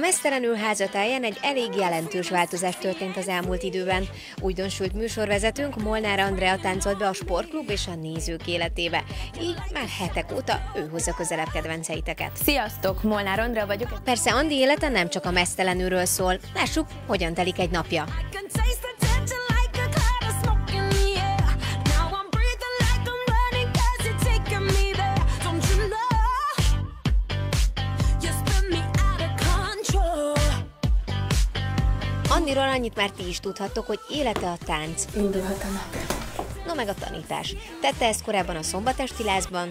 Mesztelenül házatáján egy elég jelentős változás történt az elmúlt időben. Újdonsült műsorvezetőnk Molnár Andrea táncolt be a sportklub és a nézők életébe. Így már hetek óta ő hozza közelebb kedvenceiteket. Sziasztok, Molnár Andrea vagyok. Persze Andi élete nem csak a mesztelenülről szól. Lássuk, hogyan telik egy napja. Andiról annyit már ti is tudhattok, hogy élete a tánc. Indulhat a nap. No meg a tanítás. Tette ezt korábban a szombatesti lázban,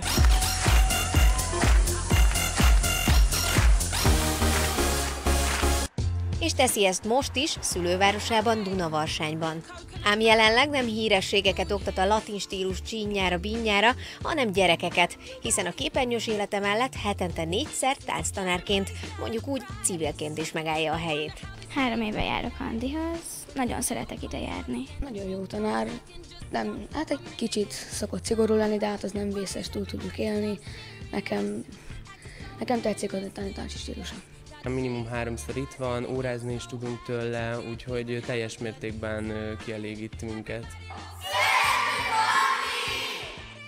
és teszi ezt most is szülővárosában, Dunavarsányban. Ám jelenleg nem hírességeket oktat a latin stílus csínyára, bínyára, hanem gyerekeket, hiszen a képernyős élete mellett hetente négyszer tánctanárként, mondjuk úgy civilként is megállja a helyét. Három éve járok Andihoz, nagyon szeretek ide járni. Nagyon jó tanár, nem, hát egy kicsit szokott szigorú lenni, de hát az nem vészes, túl tudjuk élni. Nekem, nekem tetszik az a tanítási stílusa. Minimum háromszor itt van, órázni is tudunk tőle, úgyhogy teljes mértékben kielégít minket.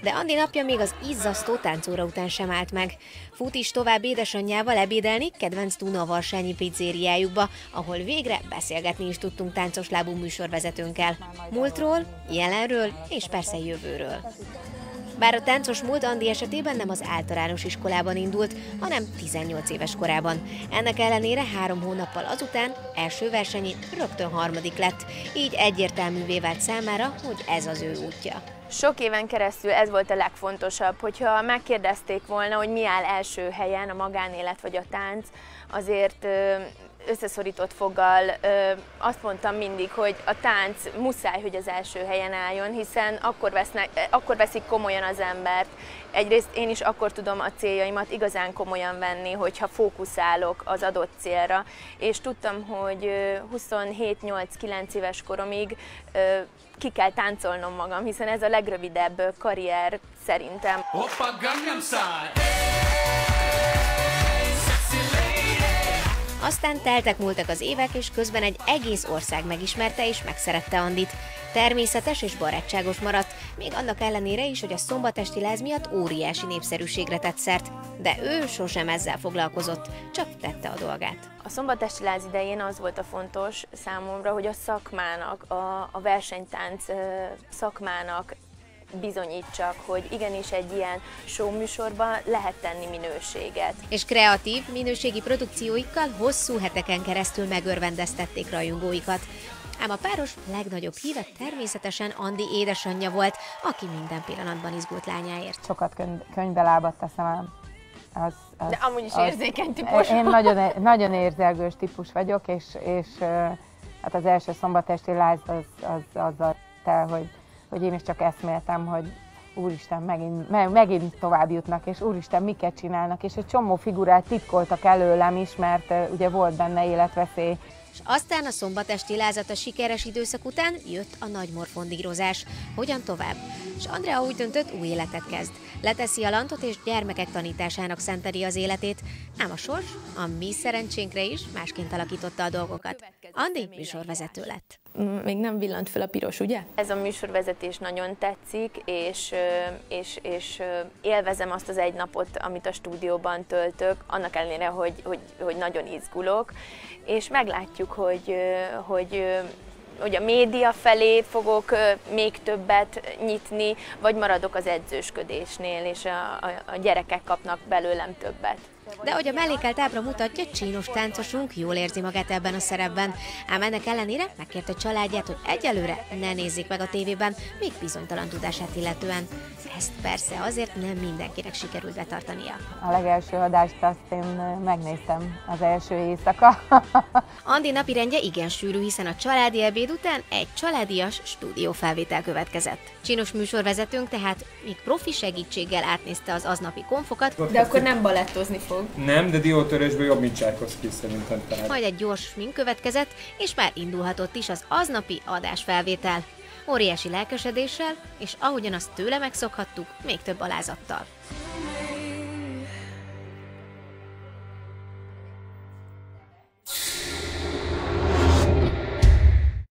De Andi napja még az izzasztó táncóra után sem állt meg. Fut is tovább édesanyjával ebédelni kedvenc Dunavarsányi pizzériájukba, ahol végre beszélgetni is tudtunk táncos lábú műsorvezetőnkkel. Múltról, jelenről és persze jövőről. Bár a táncos múlt Andi esetében nem az általános iskolában indult, hanem 18 éves korában. Ennek ellenére három hónappal azután első versenyén rögtön harmadik lett, így egyértelművé vált számára, hogy ez az ő útja. Sok éven keresztül ez volt a legfontosabb, hogyha megkérdezték volna, hogy mi áll első helyen, a magánélet vagy a tánc, azért összeszorított foggal azt mondtam mindig, hogy a tánc muszáj, hogy az első helyen álljon, hiszen akkor, vesznek, akkor veszik komolyan az embert. Egyrészt én is akkor tudom a céljaimat igazán komolyan venni, hogyha fókuszálok az adott célra, és tudtam, hogy ö, 27-8-9 éves koromig ö, ki kell táncolnom magam, hiszen ez a legrövidebb karrier szerintem. Oppa Gangnam Style. Aztán teltek múltak az évek, és közben egy egész ország megismerte és megszerette Andit. Természetes és barátságos maradt, még annak ellenére is, hogy a szombatesti láz miatt óriási népszerűségre tett szert. De ő sosem ezzel foglalkozott, csak tette a dolgát. A szombatesti láz idején az volt a fontos számomra, hogy a szakmának, a, a versenytánc szakmának bizonyítsak, hogy igenis egy ilyen show műsorban lehet tenni minőséget. És kreatív, minőségi produkcióikkal hosszú heteken keresztül megörvendeztették rajongóikat. Ám a páros legnagyobb híve természetesen Andi édesanyja volt, aki minden pillanatban izgult lányáért. sokat könyv, könyvbe lábat teszem el. Az, az, De amúgy is az- érzékeny típus. Én nagyon, nagyon érzelgős típus vagyok, és, és hát az első szombatesti láz az, az azzal tel, hogy, hogy én is csak eszméltem, hogy úristen, megint, me- megint tovább jutnak, és úristen, miket csinálnak, és egy csomó figurát titkoltak előlem is, mert ugye volt benne életveszély. És aztán a szombatesti lázat a sikeres időszak után jött a nagy morfondírozás. Hogyan tovább? És Andrea úgy döntött, új életet kezd. Leteszi a lantot és gyermekek tanításának szenteli az életét, ám a sors, a mi szerencsénkre is másként alakította a dolgokat. Andi műsorvezető lett. Még nem villant fel a piros, ugye? Ez a műsorvezetés nagyon tetszik, és, és, és élvezem azt az egy napot, amit a stúdióban töltök, annak ellenére, hogy, hogy, hogy nagyon izgulok, és meglátjuk, hogy, ö, hogy, ö, hogy a média felé fogok még többet nyitni, vagy maradok az edzősködésnél, és a, a, a gyerekek kapnak belőlem többet. De ahogy a mellékelt ábra mutatja, csínos táncosunk jól érzi magát ebben a szerepben. Ám ennek ellenére megkérte családját, hogy egyelőre ne nézzék meg a tévében, még bizonytalan tudását illetően. Ezt persze azért nem mindenkinek sikerült betartania. A legelső adást azt én megnéztem az első éjszaka. Andi napirendje igen sűrű, hiszen a családi ebéd után egy családias stúdiófelvétel következett. Csinos műsorvezetőnk tehát még profi segítséggel átnézte az aznapi konfokat, De akkor nem balettozni fog. Nem, de diótörésből jobb, mint Csárkoszki szerintem. Tehát. majd egy gyors smink következett, és már indulhatott is az aznapi adásfelvétel. Óriási lelkesedéssel, és ahogyan azt tőle megszokhattuk, még több alázattal.